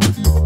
Thank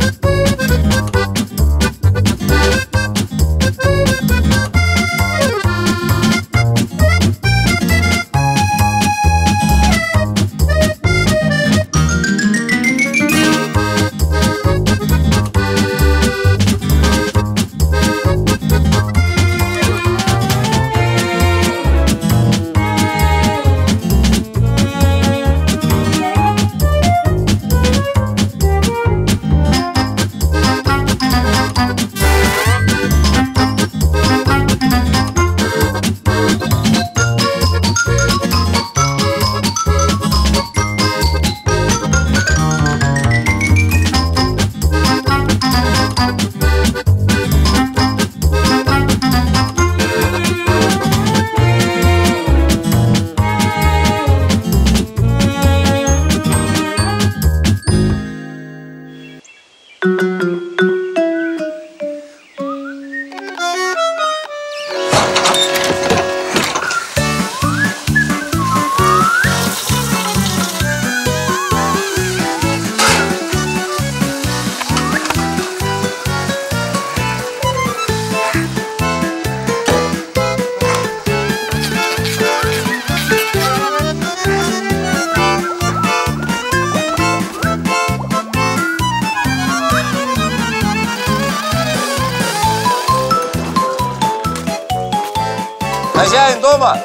Хозяин дома?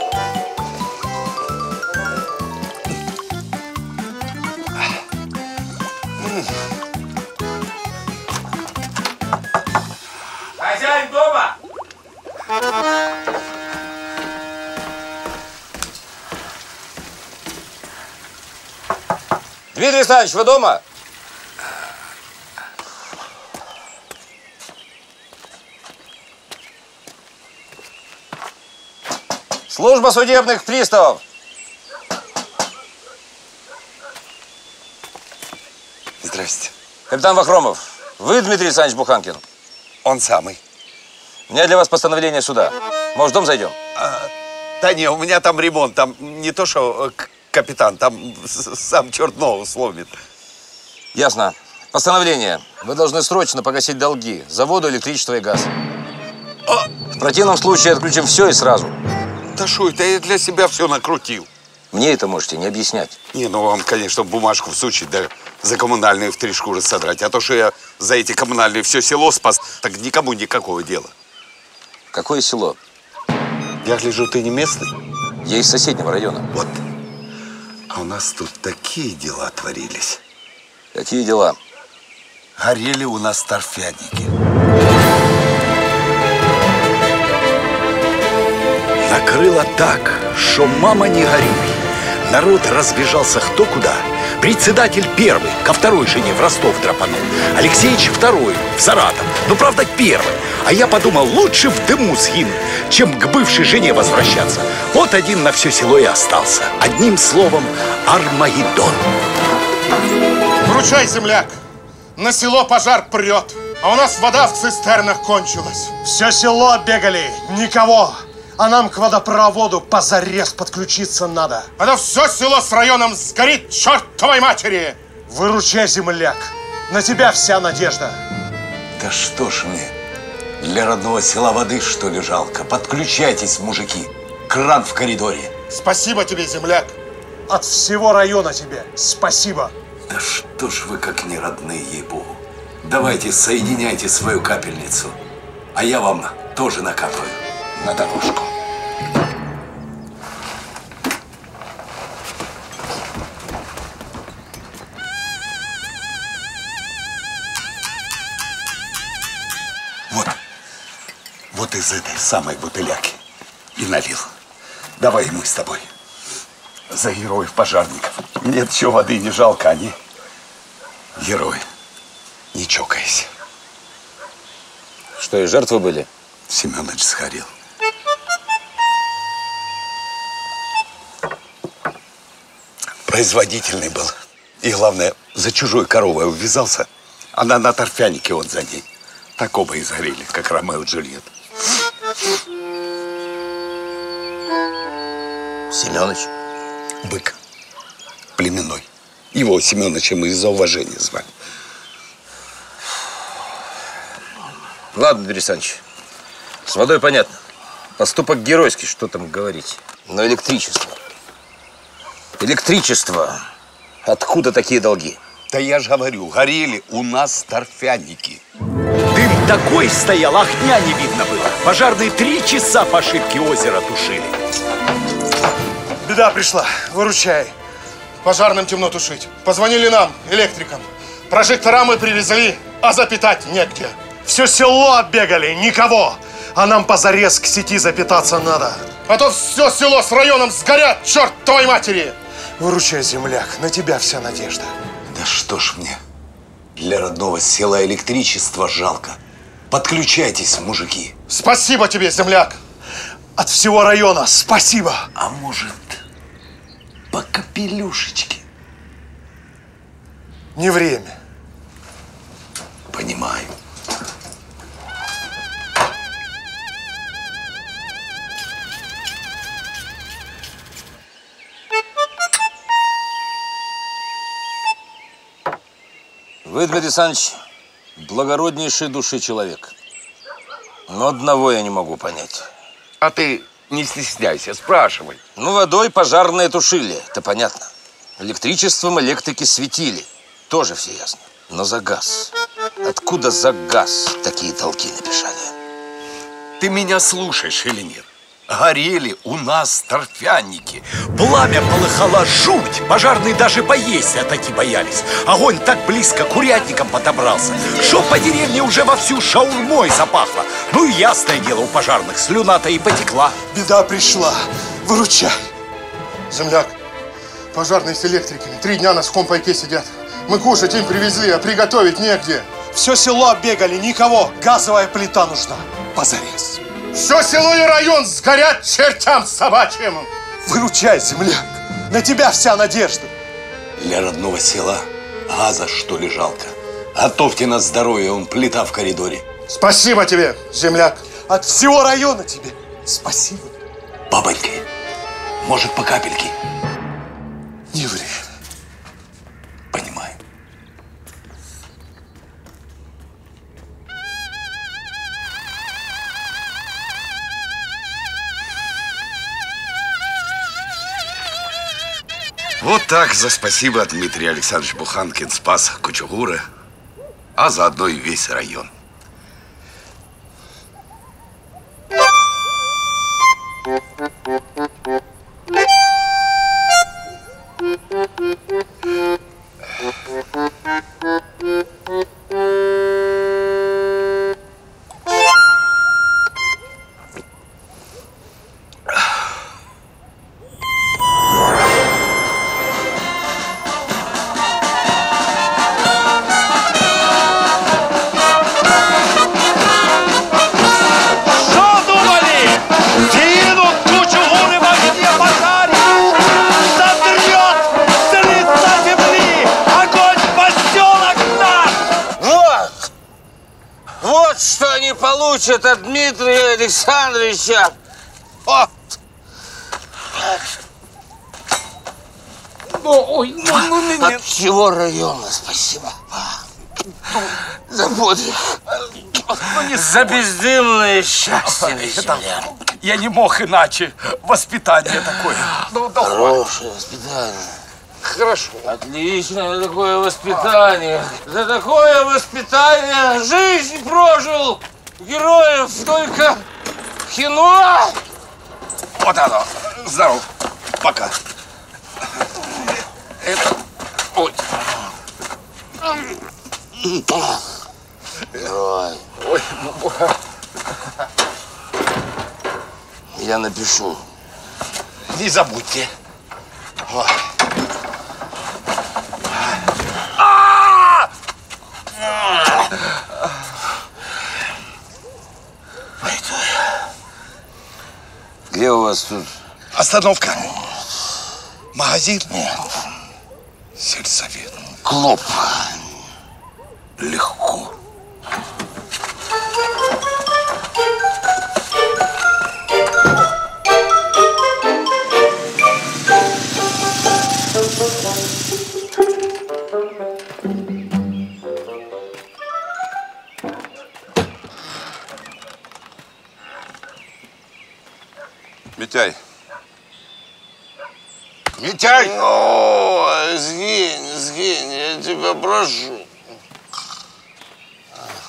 Хозяин дома? Дмитрий Александрович, вы дома? Служба судебных приставов. Здрасте. Капитан Вахромов, вы Дмитрий Александрович Буханкин? Он самый. У меня для вас постановление суда. Может, в дом зайдем? Да не, у меня там ремонт. Там не то, что э, капитан, там сам черт ногу сломит. Ясно. Постановление. Вы должны срочно погасить долги за воду, электричество и газ. В противном случае отключим все и сразу. Да что это я для себя все накрутил. Мне это можете не объяснять. Не, ну вам, конечно, бумажку всучить, да за коммунальные в три шкуры содрать. А то, что я за эти коммунальные все село спас, так никому никакого дела. Какое село? Я гляжу, ты не местный? Я из соседнего района. Вот. А у нас тут такие дела творились. Какие дела? Горели у нас торфяники. Накрыло так, что мама не горюй. Народ разбежался кто куда. Председатель первый ко второй жене в Ростов драпанул. Алексеевич второй в Саратов. Ну, правда, первый. А я подумал, лучше в дыму сгинуть, чем к бывшей жене возвращаться. Вот один на все село и остался. Одним словом, Армагеддон. Вручай, земляк! На село пожар прет, а у нас вода в цистернах кончилась. Все село оббегали, никого. А нам к водопроводу позарез подключиться надо. А то все село с районом сгорит чертовой матери! Выручай, земляк. На тебя вся надежда. Да что ж мне, для родного села воды, что ли, жалко? Подключайтесь, мужики. Кран в коридоре. Спасибо тебе, земляк. От всего района тебе спасибо. Да что ж вы как не родные, ей-богу. Давайте соединяйте свою капельницу, а я вам тоже накапаю на дорожку. Вот. Вот из этой самой бутыляки. И налил. Давай мы с тобой. За героев пожарников. Нет, еще воды не жалко, они герои. Не чокаясь. Что, и жертвы были? Семенович сгорел. Производительный был. И главное, за чужой коровой увязался. Она на торфянике, он за ней. Так оба и сгорели, как Ромео и Джульетта. Семенович? Бык. Племенной. Его Семеновича мы из-за уважения звали. Ладно, Дмитрий Александрович, с водой понятно. Поступок геройский, что там говорить. Но электричество. Электричество. Откуда такие долги? Да я же говорю, горели у нас торфяники. Дым такой стоял, огня не видно было. Пожарные три часа по ошибке озера тушили. Беда пришла, выручай. Пожарным темно тушить. Позвонили нам, электрикам. Прожектора мы привезли, а запитать негде. Все село оббегали, никого. А нам позарез к сети запитаться надо. А то все село с районом сгорят, черт твоей матери! Выручай, земляк, на тебя вся надежда. Да что ж мне, для родного села электричество жалко. Подключайтесь, мужики. Спасибо тебе, земляк! От всего района спасибо. А может, по капелюшечке? Не время. Понимаю. Вы, Дмитрий Александрович, благороднейшей души человек. Но одного я не могу понять. А ты не стесняйся, спрашивай. Ну, водой пожарные тушили, это понятно. Электричеством электрики светили, тоже все ясно. Но за газ. Откуда за газ такие толки написали? Ты меня слушаешь или нет? Горели у нас торфяники. Пламя полыхало жуть. Пожарные даже поесть отойти боялись. Огонь так близко к курятникам подобрался, что по деревне уже вовсю шаурмой запахло. Ну и ясное дело, у пожарных слюна-то и потекла. Беда пришла. Выручай. Земляк, пожарные с электриками три дня на сухом пайке сидят. Мы кушать им привезли, а приготовить негде. Все село оббегали, никого. Газовая плита нужна. Позарез. Все село и район сгорят чертям собачьим. Выручай, земляк. На тебя вся надежда. Для родного села газа, что ли, жалко. Готовьте на здоровье, он плита в коридоре. Спасибо тебе, земляк. От всего района тебе спасибо. Бабонька, может, по капельке? Не время. Вот так за спасибо Дмитрий Александрович Буханкин спас Кучугура, а заодно и весь район. Что Александровича! Вот! От всего района спасибо. За подвиг. За бездымное счастье на земле. Я не мог иначе. Воспитание такое. Ну, Хорошее воспитание. Хорошо. Отличное такое воспитание. За такое воспитание жизнь прожил. Героев только кино. Вот оно. Здоров. Пока. Это... Ой. Герой. Я напишу. Не забудьте. Где вас тут? Остановка. Магазин? Нет. Сельсовет. Клуб. Легко.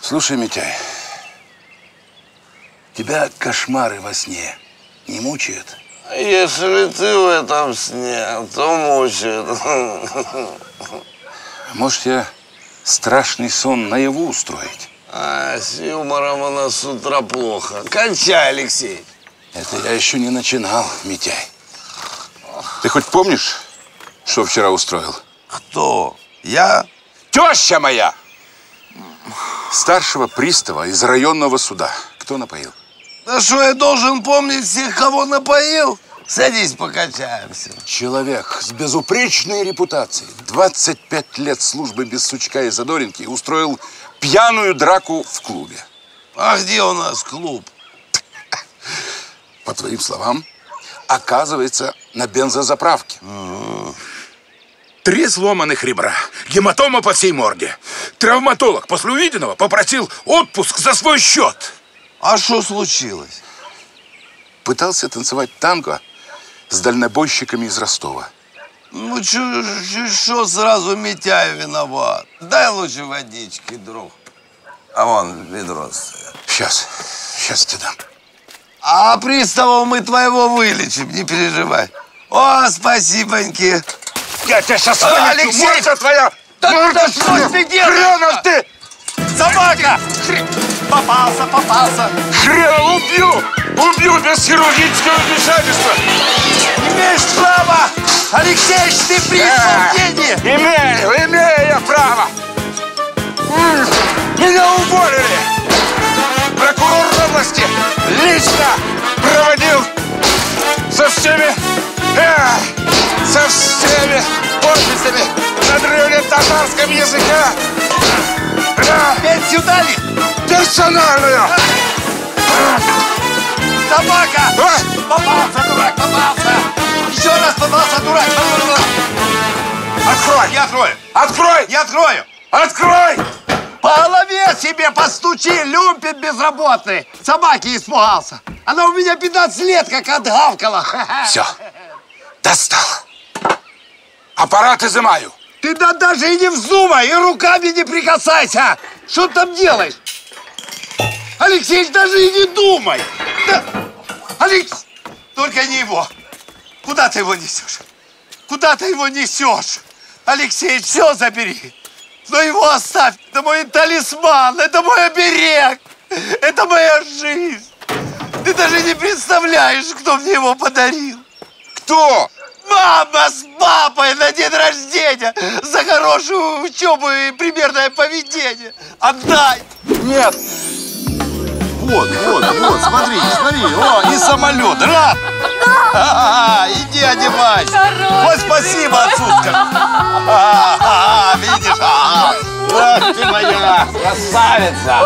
Слушай, Митяй, тебя кошмары во сне не мучают? Если ты в этом сне, то мучает. Может, тебе страшный сон наяву устроить? А, с юмором у нас с утра плохо. Кончай, Алексей. Это я еще не начинал, Митяй. Ты хоть помнишь, что вчера устроил? Кто? Я? Теща моя! Старшего пристава из районного суда. Кто напоил? Да что, я должен помнить всех, кого напоил? Садись, покачаемся. Человек с безупречной репутацией, 25 лет службы без сучка и задоринки, устроил пьяную драку в клубе. А где у нас клуб? По твоим словам, оказывается на бензозаправке. Три сломанных ребра, гематома по всей морде. Травматолог после увиденного попросил отпуск за свой счет. А что случилось? Пытался танцевать танго с дальнобойщиками из Ростова. Ну, что сразу Митяй виноват? Дай лучше водички, друг. А вон ведро стоит. Сейчас, сейчас тебе дам. А приставов мы твоего вылечим, не переживай. О, спасибоньки. Я тебя сейчас А, Алексей! твоя! Да, да что ты делаешь? Хренов ты! Собака! Попался, попался. Хрена убью! Убью без хирургического вмешательства! Имеешь право! Алексеевич, ты при исполнении! Имею, имею я право! Меня уволили! Прокурор области лично проводил со всеми, э, со всеми подписями на древне-татарском языке э, Пенсию дали! персональную! Собака! А! Попался, дурак, попался! Еще раз попался, дурак! Открой! Я открою! Открой! Я открою! Открой! По голове себе постучи, люмпит безработный! Собаки испугался! Она у меня 15 лет как отгавкала! Все, достал. Аппарат изымаю. Ты да даже и не вздумай, и руками не прикасайся! Что ты там делаешь? Алексей, даже и не думай! Да... Алекс, только не его! Куда ты его несешь? Куда ты его несешь? Алексей, все забери! Но его оставь! Это мой талисман, это мой оберег! Это моя жизнь! Ты даже не представляешь, кто мне его подарил! Кто? Мама с папой на день рождения за хорошую учебу и примерное поведение. Отдай! Нет. Вот, вот, вот, смотри, смотри. О, и самолет. Рад? А, иди одевайся. Вот спасибо, отцовка. А, видишь? А, Ах ты моя красавица.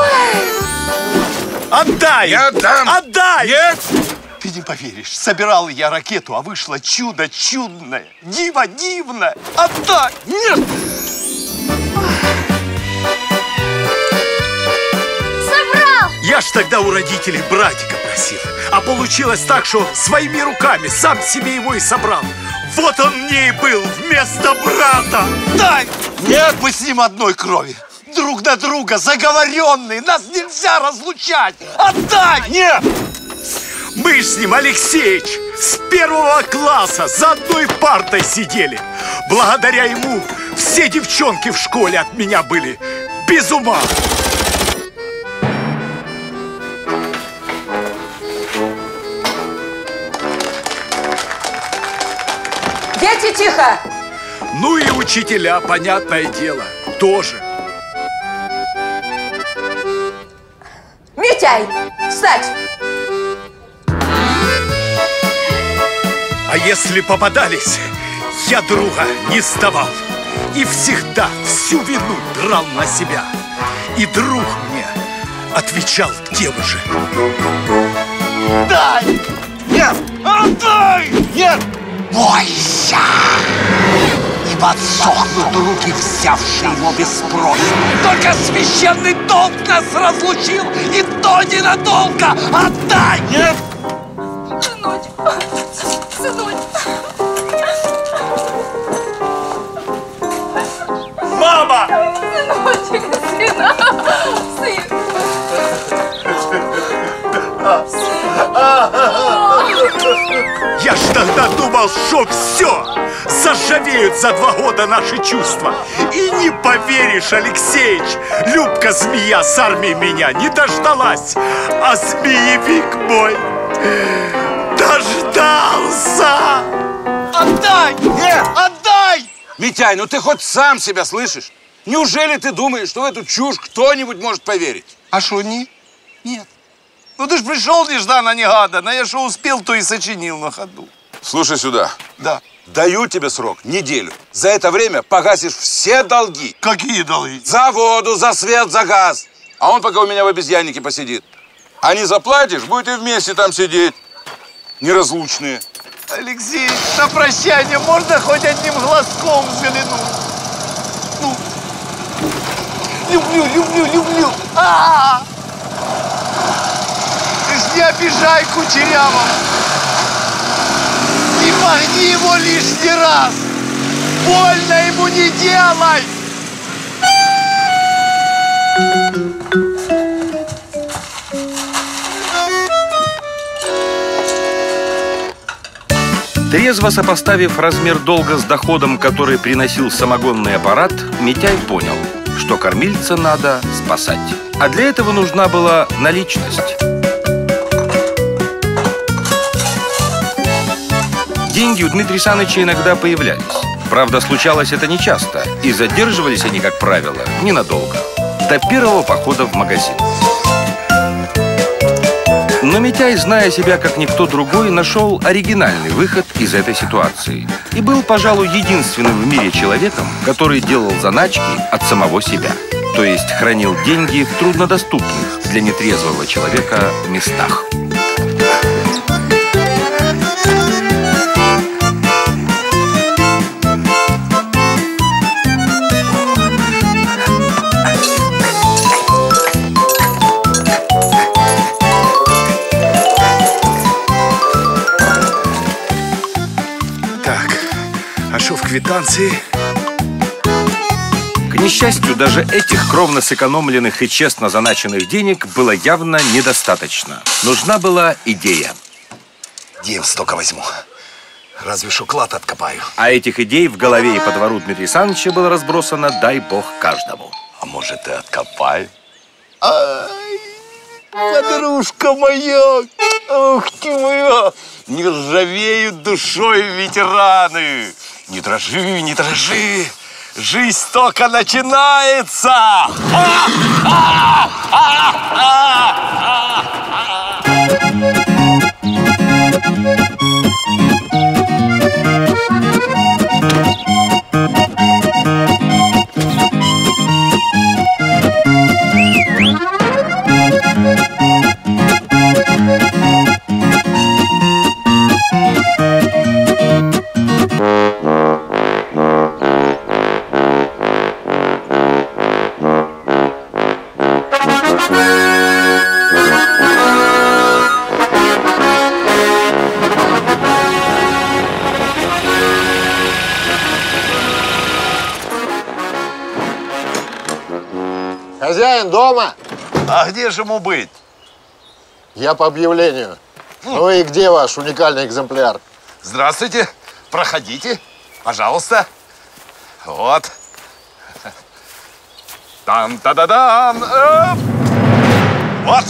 Отдай! Я дам. Отдай! Нет. Ты не поверишь, собирал я ракету, а вышло чудо чудное, диво дивное. Отдай! Нет! Собрал! Я ж тогда у родителей братика просил. А получилось так, что своими руками сам себе его и собрал. Вот он мне и был вместо брата. Дай! Нет, мы с ним одной крови. Друг на друга, заговоренные. Нас нельзя разлучать. Отдай! Нет! Мы с ним, Алексеич, с первого класса за одной партой сидели. Благодаря ему все девчонки в школе от меня были без ума. Дети, тихо! Ну и учителя, понятное дело, тоже. Митяй, встать! А если попадались, я друга не сдавал. И всегда всю вину драл на себя. И друг мне отвечал тем же. Дай! Нет! Отдай! Нет! Бойся! И подсохнут руки, взявшие его без спроса. Только священный долг нас разлучил, и то ненадолго! Отдай! Нет! сынуль. Мама! Сыночек, сына. Сын. Я ж тогда думал, что все, зажавеют за два года наши чувства. И не поверишь, Алексеич, Любка-змея с армии меня не дождалась, а змеевик мой дождался. Отдай! Нет, отдай! Митяй, ну ты хоть сам себя слышишь? Неужели ты думаешь, что в эту чушь кто-нибудь может поверить? А что, не? Нет. Ну ты ж пришел нежданно-негаданно, я что успел, то и сочинил на ходу. Слушай сюда. Да. Даю тебе срок, неделю. За это время погасишь все долги. Какие долги? За воду, за свет, за газ. А он пока у меня в обезьяннике посидит. А не заплатишь, будете вместе там сидеть. Неразлучные. Алексей, на прощание можно хоть одним глазком взглянуть? Ну, люблю, люблю, люблю. А -а -а! Ты ж не обижай Кучерява. Не махни его лишний раз. Больно ему не делай. Трезво сопоставив размер долга с доходом, который приносил самогонный аппарат, Митяй понял, что кормильца надо спасать. А для этого нужна была наличность. Деньги у Дмитрия Саныча иногда появлялись. Правда, случалось это нечасто, и задерживались они, как правило, ненадолго. До первого похода в магазин. Но Митяй, зная себя как никто другой, нашел оригинальный выход из этой ситуации. И был, пожалуй, единственным в мире человеком, который делал заначки от самого себя. То есть хранил деньги в труднодоступных для нетрезвого человека местах. Квитанции? К несчастью, даже этих кровно сэкономленных и честно заначенных денег было явно недостаточно. Нужна была идея. Дем столько возьму. Разве что клад откопаю. А этих идей в голове и по двору Дмитрия Александровича было разбросано, дай бог, каждому. А может и откопаю? Подружка моя! Ух ты моя! Не ржавеют душой ветераны! Не дрожи, не дрожи. Жизнь только начинается. Хозяин дома? А где же ему быть? Я по объявлению. Ну и где ваш уникальный экземпляр? Здравствуйте, проходите, пожалуйста. Вот. Там-та-да-дам. Оп. Вот.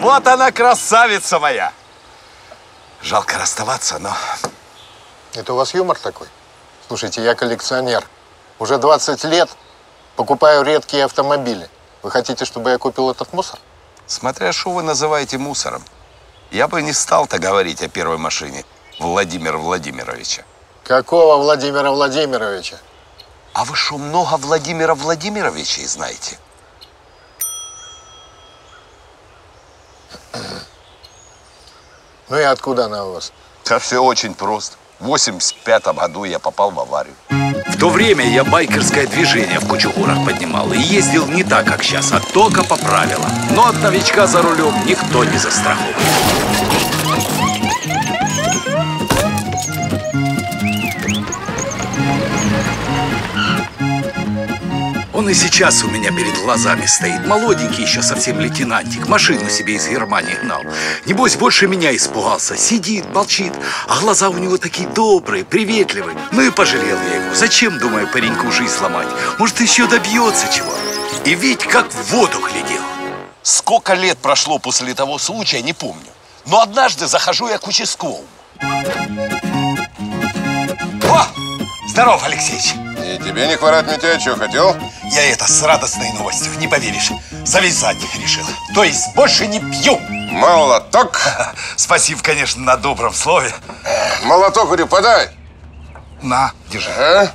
Вот она, красавица моя. Жалко расставаться, но Это у вас юмор такой? Слушайте, я коллекционер. Уже 20 лет покупаю редкие автомобили. Вы хотите, чтобы я купил этот мусор? Смотря что вы называете мусором. Я бы не стал-то говорить о первой машине Владимира Владимировича. Какого Владимира Владимировича? А вы что, много Владимира Владимировичей знаете? Ну и откуда она у вас? Да все очень просто. В 85 году я попал в аварию. В то время я байкерское движение в Кучугурах поднимал и ездил не так, как сейчас, а только по правилам. Но от новичка за рулем никто не застраховывает. Он и сейчас у меня перед глазами стоит. Молоденький еще совсем лейтенантик. Машину себе из Германии гнал. Небось, больше меня испугался. Сидит, молчит. А глаза у него такие добрые, приветливые. Ну и пожалел я его. Зачем, думаю, пареньку жизнь сломать? Может, еще добьется чего. И ведь как в воду глядел. Сколько лет прошло после того случая, не помню. Но однажды захожу я к участковому. О! Здоров, Алексеич. И тебе не хворать, Митя, что хотел? Я это с радостной новостью, не поверишь, завязать решил. То есть больше не пью. Молоток. Спасибо, конечно, на добром слове. Молоток, говорю, подай. На, держи. А?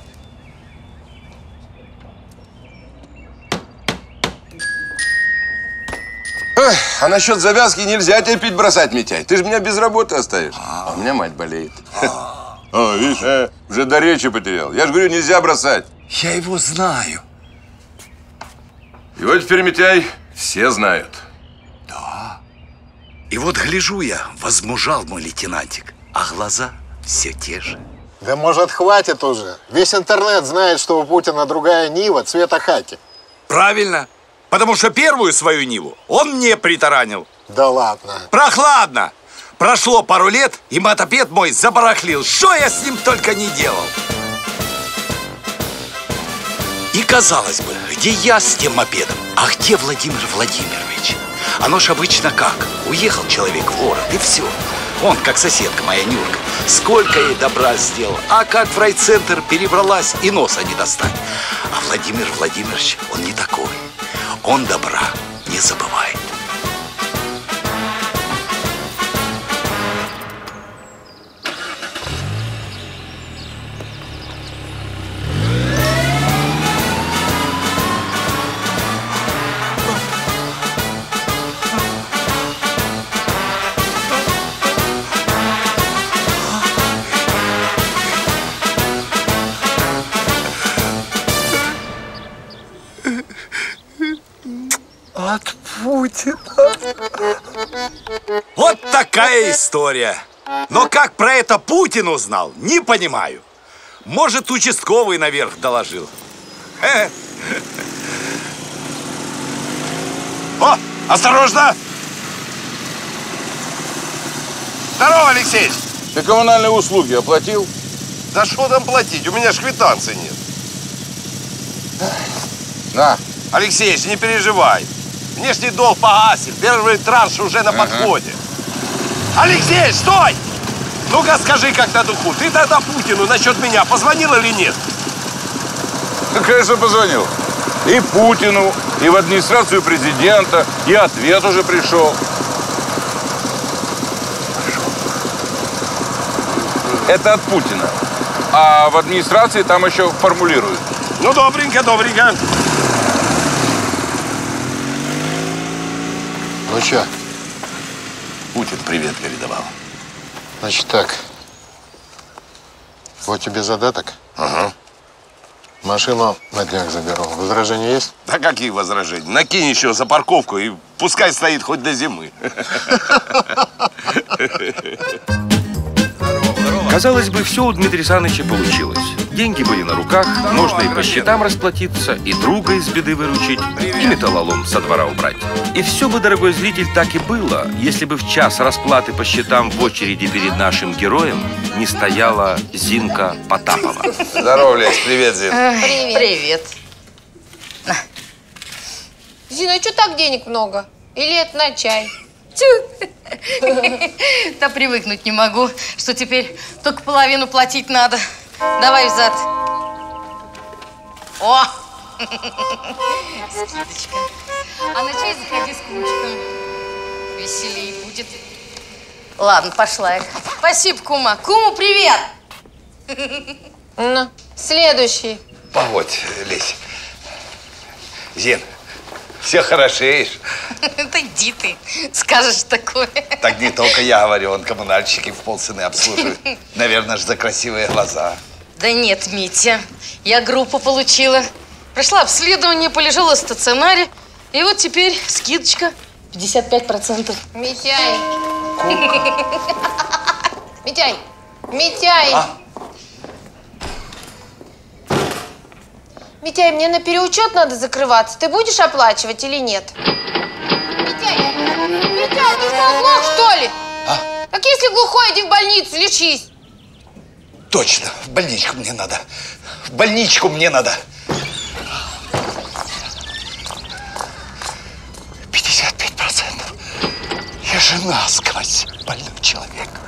Эх, а насчет завязки нельзя тебе пить бросать, Митяй. Ты же меня без работы оставишь. А у меня мать болеет. О, видишь, э, уже до речи потерял. Я же говорю, нельзя бросать. Я его знаю. Его теперь, Митяй, все знают. И вот гляжу я, возмужал мой лейтенантик, а глаза все те же. Да может хватит уже. Весь интернет знает, что у Путина другая Нива цвета хаки. Правильно. Потому что первую свою Ниву он мне притаранил. Да ладно. Прохладно. Прошло пару лет, и мотопед мой забарахлил. Что я с ним только не делал. И казалось бы, где я с тем мопедом, а где Владимир Владимирович? Оно ж обычно как? Уехал человек в город, и все. Он, как соседка моя Нюрка, сколько ей добра сделал, а как в райцентр перебралась, и носа не достать. А Владимир Владимирович, он не такой. Он добра не забывает. История. Но как про это Путин узнал, не понимаю. Может, участковый наверх доложил. Э. О, осторожно! Здорово, Алексей! Ты коммунальные услуги оплатил? Да что там платить? У меня ж квитанции нет. На. Алексеевич, не переживай. Внешний долг погасен. Первый транш уже на подходе. Алексей, стой! Ну-ка скажи как на духу. Ты тогда Путину насчет меня позвонил или нет? Ну, конечно, позвонил. И Путину, и в администрацию президента, и ответ уже пришел. Это от Путина. А в администрации там еще формулируют. Ну, добренько, добренько. Ну чё, Путин привет передавал. значит так. Вот тебе задаток. Ага. Машину на днях заберу. Возражения есть? Да какие возражения? Накинь еще за парковку и пускай стоит хоть до зимы. Казалось бы, все у Дмитрия Саныча получилось. Деньги были на руках, можно и по счетам расплатиться, и друга из беды выручить, и металлолом со двора убрать. И все бы, дорогой зритель, так и было, если бы в час расплаты по счетам в очереди перед нашим героем не стояла Зинка Потапова. Здорово, Лесь. Привет, Зин. Привет. Привет. Зина, а что так денег много? Или это на чай? Да привыкнуть не могу, что теперь только половину платить надо. Давай взад. О! Скидочка. А на чай заходи с кумочком. Веселее будет. Ладно, пошла я. Спасибо, кума. Куму привет! Ну, следующий. Погодь, Лесь. Зин, все хорошеешь. Да иди ты, скажешь такое. Так не только я говорю, он коммунальщики в полцены обслуживает. Наверное, ж за красивые глаза. Да нет, Митя, я группу получила. Прошла обследование, полежала в стационаре. И вот теперь скидочка 55%. Митяй. Митяй. Митяй. Митяй, мне на переучет надо закрываться. Ты будешь оплачивать или нет? Митяй, Митяй, ты что, глух, что ли? А? Так если глухой, иди в больницу, лечись. Точно, в больничку мне надо. В больничку мне надо. 55%. Я же насквозь больной человек.